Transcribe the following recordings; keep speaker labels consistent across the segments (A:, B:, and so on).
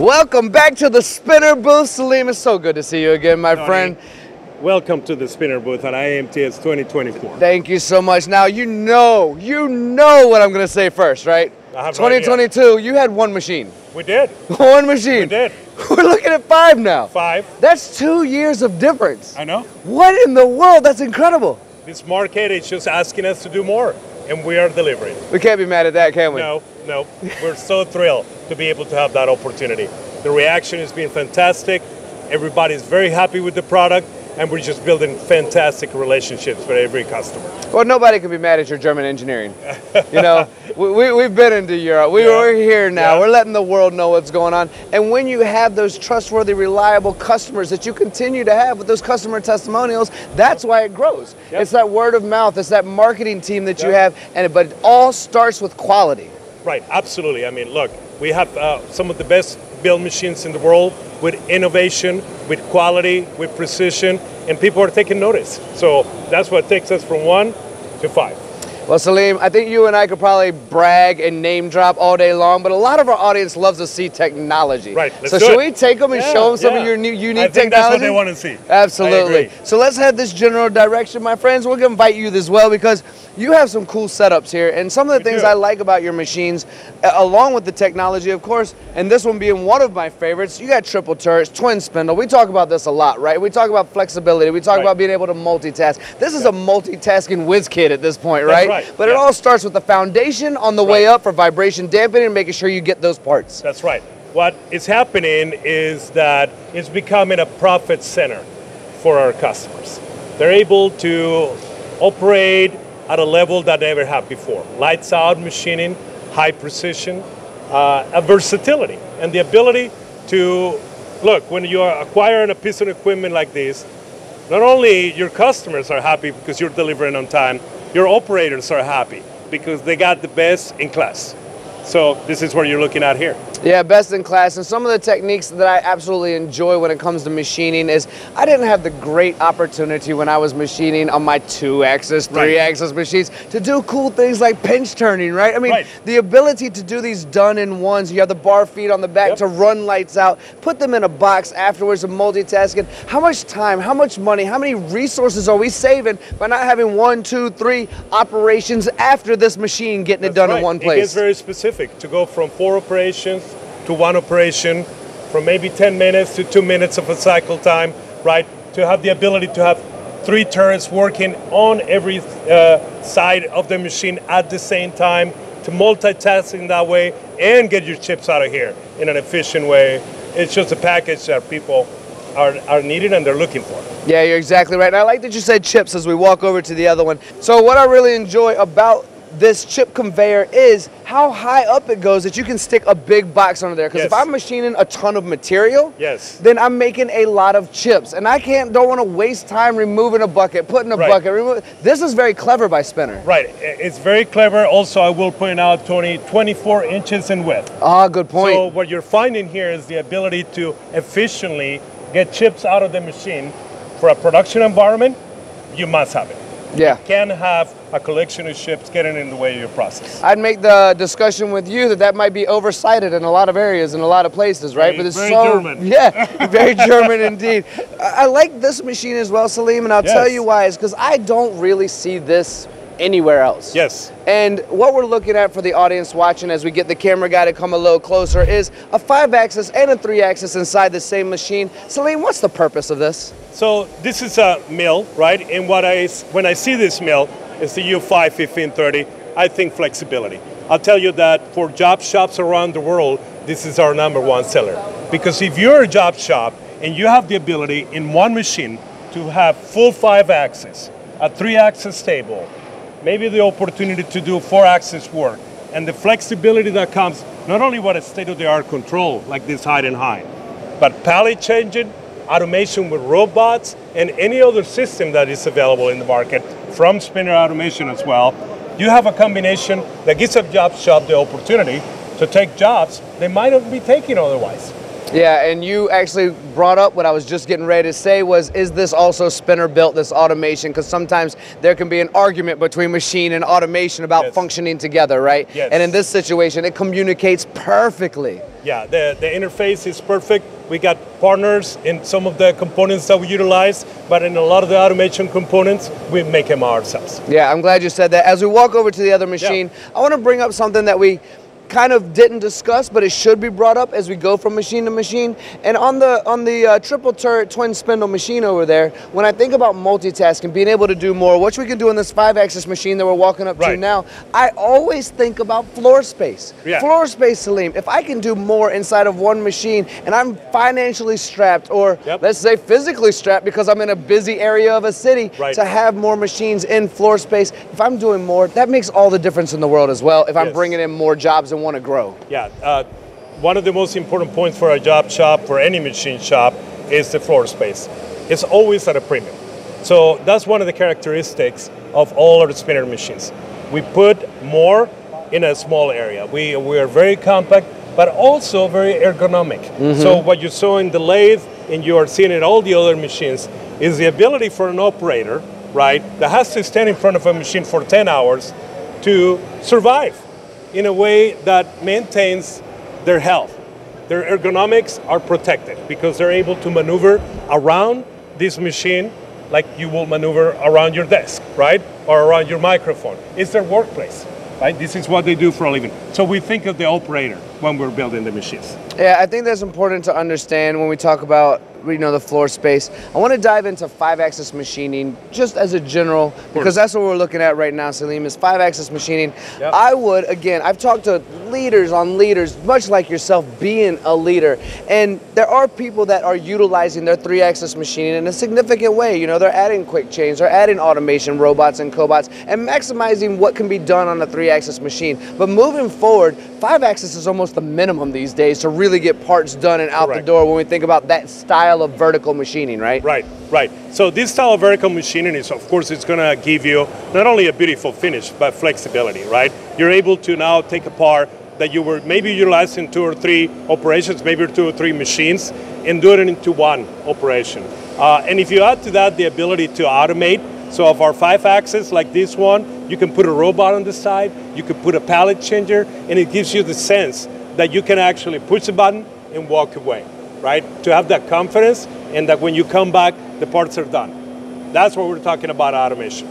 A: Welcome back to the Spinner booth, Salim. It's so good to see you again, my
B: Tony,
A: friend.
B: Welcome to the Spinner booth at IMTS 2024.
A: Thank you so much. Now you know, you know what I'm gonna say first, right?
B: I have no idea.
A: 2022, you had one machine.
B: We did.
A: One machine.
B: We did.
A: We're looking at five now.
B: Five.
A: That's two years of difference.
B: I know.
A: What in the world? That's incredible.
B: This market is just asking us to do more, and we are delivering.
A: We can't be mad at that, can we?
B: No, no. We're so thrilled to be able to have that opportunity. The reaction has been fantastic. Everybody's very happy with the product, and we're just building fantastic relationships with every customer.
A: Well, nobody can be mad at your German engineering. You know, we, we, we've been into Europe. We,
B: Yeah.
A: We're here now.
B: Yeah.
A: We're letting the world know what's going on. And when you have those trustworthy, reliable customers that you continue to have with those customer testimonials, that's why it grows.
B: Yep.
A: It's that word of mouth. It's that marketing team that you have. And but it all starts with quality.
B: Right, absolutely. I mean, look, we have uh, some of the best build machines in the world with innovation, with quality, with precision, and people are taking notice. So that's what takes us from one to five.
A: Well, Salim, I think you and I could probably brag and name drop all day long, but a lot of our audience loves to see technology.
B: Right, let's
A: so should
B: it.
A: we take them and
B: Yeah,
A: show them some
B: yeah.
A: of your new unique
B: I think
A: technology?
B: that's what they want to see.
A: Absolutely. So let's head this general direction, my friends. We're gonna invite you as well because you have some cool setups here, and some of the
B: We
A: things
B: do.
A: I like about your machines, along with the technology, of course, and this one being one of my favorites. You got triple turrets, twin spindle. We talk about this a lot, right? We talk about flexibility. We talk
B: Right.
A: about being able to multitask. This is a multitasking whiz kid at this point,
B: That's
A: right?
B: Right,
A: But it all starts with the foundation on the way up for vibration dampening and making sure you get those parts.
B: That's right. What is happening is that it's becoming a profit center for our customers. They're able to operate at a level that they never have before. Lights out machining, high precision, uh, a versatility, and the ability to look when you are acquiring a piece of equipment like this. Not only your customers are happy because you're delivering on time, your operators are happy because they got the best in class. So this is what you're looking at here.
A: Yeah, best in class. And some of the techniques that I absolutely enjoy when it comes to machining is I didn't have the great opportunity when I was machining on my two axis, three axis machines to do cool things like pinch turning, right? I mean,
B: Right.
A: the ability to do these done in ones, you have the bar feed on the back
B: Yep.
A: to run lights out, put them in a box afterwards and multitasking. How much time, how much money, how many resources are we saving by not having one, two, three operations after this machine getting it done
B: right.
A: in one place?
B: It gets very specific to go from four operations to one operation, from maybe 10 minutes to two minutes of a cycle time, right? To have the ability to have three turrets working on every uh, side of the machine at the same time, to multitasking that way and get your chips out of here in an efficient way. It's just a package that people are, are needing and they're looking for.
A: Yeah, you're exactly right. And I like that you said chips as we walk over to the other one. So what I really enjoy about this chip conveyor is how high up it goes that you can stick a big box under there. Because if I'm machining a ton of material,
B: Yes.
A: then I'm making a lot of chips, and I can't don't want to waste time removing a bucket, putting a
B: Right.
A: bucket. Remo- this is very clever by Spinner.
B: Right, it's very clever. Also, I will point out, Tony, 24 inches in width.
A: Ah, good point.
B: So what you're finding here is the ability to efficiently get chips out of the machine for a production environment. You must have it.
A: Yeah.
B: Can't have a collection of ships getting in the way of your process.
A: I'd make the discussion with you that that might be oversighted in a lot of areas in a lot of places, right?
B: Very-
A: it's
B: very
A: so
B: German.
A: yeah, very German indeed. I, I like this machine as well, Salim, and I'll tell you why. Is because I don't really see this anywhere else.
B: Yes.
A: And what we're looking at for the audience watching as we get the camera guy to come a little closer is a five axis and a three axis inside the same machine. Salim, what's the purpose of this?
B: So this is a mill, right? And what I when I see this mill, it's the U5 1530. I think flexibility. I'll tell you that for job shops around the world, this is our number one seller. Because if you're a job shop and you have the ability in one machine to have full five axis, a three axis table, maybe the opportunity to do four axis work, and the flexibility that comes not only with a state of the art control like this Heidenhain, but pallet changing, automation with robots, and any other system that is available in the market from Spinner Automation as well. You have a combination that gives a job shop the opportunity to take jobs they might not be taking otherwise.
A: Yeah, and you actually brought up what I was just getting ready to say was, is this also Spinner built, this automation? Because sometimes there can be an argument between machine and automation about
B: Yes.
A: functioning together, right?
B: Yes.
A: And in this situation, it communicates perfectly.
B: Yeah, the, the interface is perfect. We got partners in some of the components that we utilize, but in a lot of the automation components, we make them ourselves.
A: Yeah, I'm glad you said that. As we walk over to the other machine, I want to bring up something that we kind of didn't discuss, but it should be brought up as we go from machine to machine. And on the on the uh, triple turret twin spindle machine over there, when I think about multitasking, being able to do more, which we can do in this five-axis machine that we're walking up to now, I always think about floor space.
B: Yeah.
A: Floor space, Salim. If I can do more inside of one machine, and I'm financially strapped, or
B: Yep.
A: let's say physically strapped because I'm in a busy area of a city,
B: Right.
A: to have more machines in floor space. If I'm doing more, that makes all the difference in the world as well. If I'm
B: Yes.
A: bringing in more jobs and want to grow.
B: Yeah, uh, one of the most important points for a job shop, for any machine shop, is the floor space. It's always at a premium. So that's one of the characteristics of all our Spinner machines. We put more in a small area. We, we are very compact, but also very ergonomic. So what you saw in the lathe, and you are seeing in all the other machines, is the ability for an operator, right, that has to stand in front of a machine for 10 hours to survive in a way that maintains their health. Their ergonomics are protected because they're able to maneuver around this machine like you will maneuver around your desk, right? Or around your microphone. It's their workplace, right? This is what they do for a living. So we think of the operator when we're building the machines.
A: Yeah, I think that's important to understand when we talk about you know the floor space. I want to dive into five-axis machining just as a general because that's what we're looking at right now, Salim, is five-axis machining.
B: Yep.
A: I would again, I've talked to leaders on leaders, much like yourself being a leader, and there are people that are utilizing their three-axis machining in a significant way. You know, they're adding quick change, they're adding automation, robots and cobots, and maximizing what can be done on a three-axis machine. But moving forward, five-axis is almost the minimum these days to really get parts done and out the door when we think about that style of vertical machining, right?
B: Right, right. So this style of vertical machining is, of course, it's going to give you not only a beautiful finish, but flexibility, right? You're able to now take a part that you were maybe utilizing two or three operations, maybe two or three machines, and do it into one operation. Uh, and if you add to that the ability to automate, so of our five axis like this one, you can put a robot on the side, you can put a pallet changer, and it gives you the sense that you can actually push a button and walk away, right? To have that confidence and that when you come back, the parts are done. That's what we're talking about automation.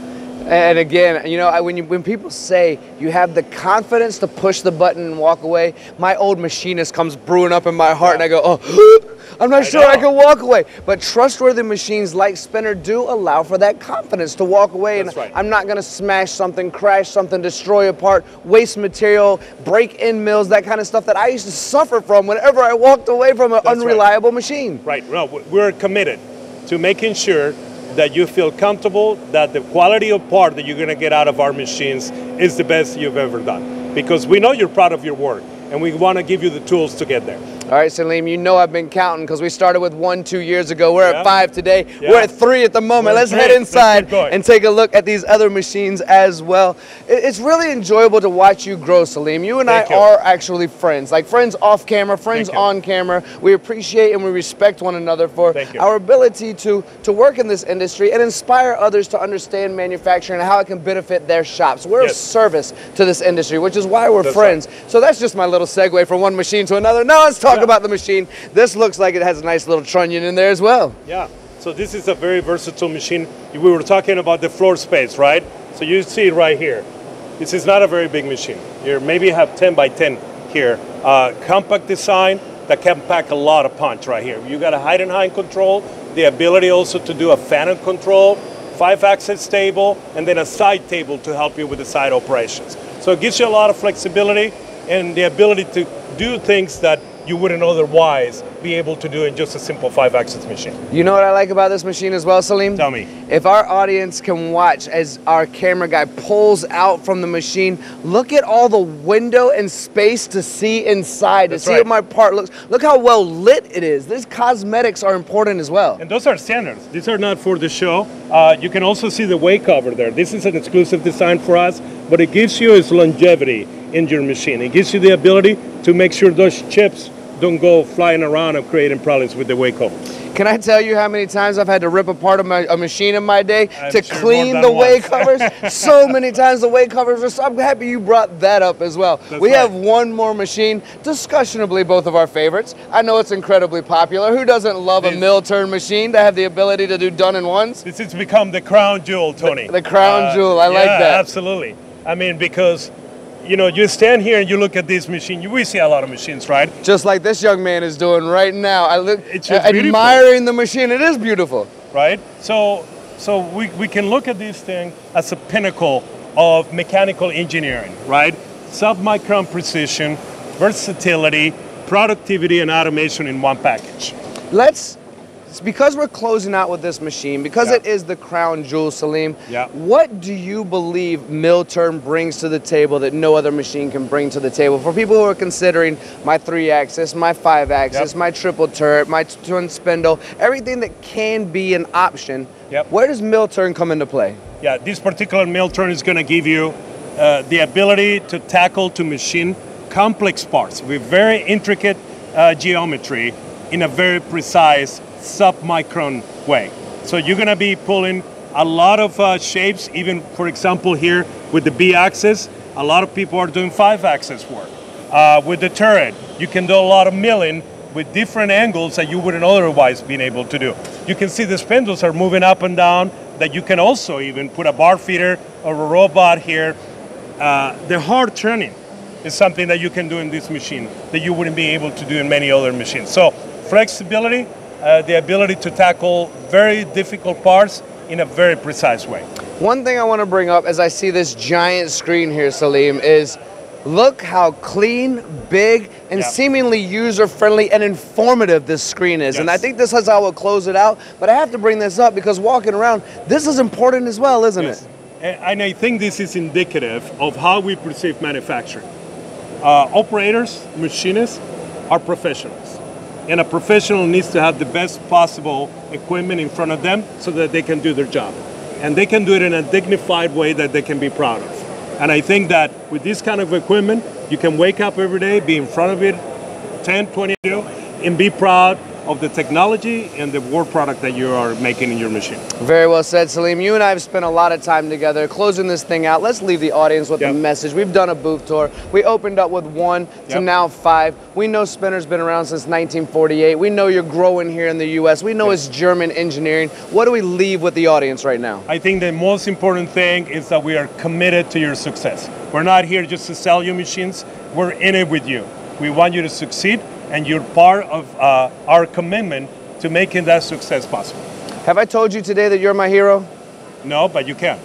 A: And again, you know, when you, when people say you have the confidence to push the button and walk away, my old machinist comes brewing up in my heart, and I go, oh, I'm not
B: I
A: sure I can walk away. But trustworthy machines like Spinner do allow for that confidence to walk away,
B: That's
A: and
B: right.
A: I'm not going to smash something, crash something, destroy a part, waste material, break end mills, that kind of stuff that I used to suffer from whenever I walked away from an
B: That's right.
A: unreliable machine.
B: Right. No, we're committed to making sure that you feel comfortable that the quality of part that you're going to get out of our machines is the best you've ever done. Because we know you're proud of your work and we want to give you the tools to get there.
A: All right, Salim, you know I've been counting because we started with one two years ago. We're
B: Yeah.
A: at five today.
B: Yeah.
A: We're at three at the moment.
B: We're
A: Let's head
B: three. Let's
A: inside and take a look at these other machines as well. It's really enjoyable to watch you grow, Salim. You and
B: Thank
A: I
B: you.
A: are actually friends, like friends off camera, friends
B: Thank you.
A: on camera. We appreciate and we respect one another for our ability to, to work in this industry and inspire others to understand manufacturing and how it can benefit their shops. We're
B: Yes.
A: a service to this industry, which is why we're
B: That's
A: friends. So that's just my little segue from one machine to another. Now let's talk
B: Yeah.
A: about the machine. This looks like it has a nice little trunnion in there as well.
B: Yeah. So this is a very versatile machine. We were talking about the floor space, right? So you see it right here. This is not a very big machine. You maybe have 10 by 10 here. Uh, compact design that can pack a lot of punch right here. You got a Heidenhain control, the ability also to do a Fanuc control, five axis table, and then a side table to help you with the side operations. So it gives you a lot of flexibility and the ability to do things that you wouldn't otherwise be able to do in just a simple five axis machine.
A: You know what I like about this machine as well, Salim?
B: Tell me.
A: If our audience can watch as our camera guy pulls out from the machine, look at all the window and space to see inside,
B: That's
A: to see
B: right.
A: what my part looks. Look how well lit it is. These cosmetics are important as well.
B: And those are standards. These are not for the show. Uh, you can also see the way cover there. This is an exclusive design for us, but it gives you its longevity in your machine. It gives you the ability to make sure those chips don't go flying around and creating problems with the way covers.
A: Can I tell you how many times I've had to rip apart a, ma- a machine in my day
B: I'm
A: to
B: sure
A: clean the way covers? so many times the way covers are so I'm happy you brought that up as well.
B: That's
A: we
B: right.
A: have one more machine, discussionably both of our favorites. I know it's incredibly popular. Who doesn't love a mill turn machine to have the ability to do done in ones?
B: This has become the crown jewel, Tony. Uh,
A: the crown jewel, I like that.
B: Absolutely. I mean, because you know, you stand here and you look at this machine. You we see a lot of machines, right?
A: Just like this young man is doing right now. I look
B: It's
A: uh, admiring the machine. It is beautiful.
B: Right. So, so we, we can look at this thing as a pinnacle of mechanical engineering, right? Submicron precision, versatility, productivity, and automation in one package.
A: Let's, it's because we're closing out with this machine, because
B: Yeah.
A: it is the crown jewel, Salim.
B: Yeah.
A: What do you believe mill turn brings to the table that no other machine can bring to the table? For people who are considering my three-axis, my five-axis,
B: Yep.
A: my triple turret, my twin spindle, everything that can be an option.
B: Yep.
A: Where does mill turn come into play?
B: Yeah, this particular mill turn is going to give you uh, the ability to tackle to machine complex parts with very intricate uh, geometry in a very precise submicron way. So you're going to be pulling a lot of uh, shapes, even for example here with the B axis, a lot of people are doing five axis work. Uh, with the turret, you can do a lot of milling with different angles that you wouldn't otherwise been able to do. You can see the spindles are moving up and down, that you can also even put a bar feeder or a robot here. Uh, the hard turning is something that you can do in this machine that you wouldn't be able to do in many other machines. So flexibility, uh, the ability to tackle very difficult parts in a very precise way.
A: One thing I want to bring up as I see this giant screen here, Salim, is look how clean, big, and
B: Yeah.
A: seemingly user friendly and informative this screen is. And I think this is how we'll close it out. But I have to bring this up because walking around, this is important as well, isn't
B: Yes.
A: it?
B: And and I think this is indicative of how we perceive manufacturing. Uh, operators, machinists are professionals. And a professional needs to have the best possible equipment in front of them so that they can do their job. And they can do it in a dignified way that they can be proud of. And I think that with this kind of equipment, you can wake up every day, be in front of it 10, 20 years, and be proud of the technology and the work product that you are making in your machine.
A: Very well said, Salim. You and I have spent a lot of time together closing this thing out. Let's leave the audience with
B: Yep.
A: a message. We've done a booth tour. We opened up with one to
B: Yep.
A: now five. We know Spinner's been around since 1948. We know you're growing here in the U.S. We know
B: Yep.
A: it's German engineering. What do we leave with the audience right now?
B: I think the most important thing is that we are committed to your success. We're not here just to sell you machines, we're in it with you. We want you to succeed, and you're part of uh, our commitment to making that success possible.
A: Have I told you today that you're my hero?
B: No, but you can.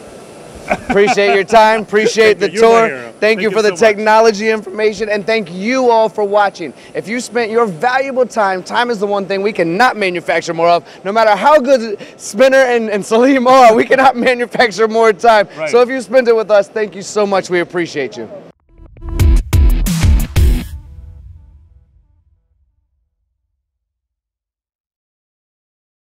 A: Appreciate your time. Appreciate the
B: you.
A: Tour. Thank,
B: Thank
A: you
B: you
A: for the
B: so much.
A: technology information, and thank you all for watching. If you spent your valuable time, time is the one thing we cannot manufacture more of. No matter how good Spinner and, and Salim are, we cannot manufacture more time.
B: Right.
A: So if you spent it with us, thank you so much. We appreciate you.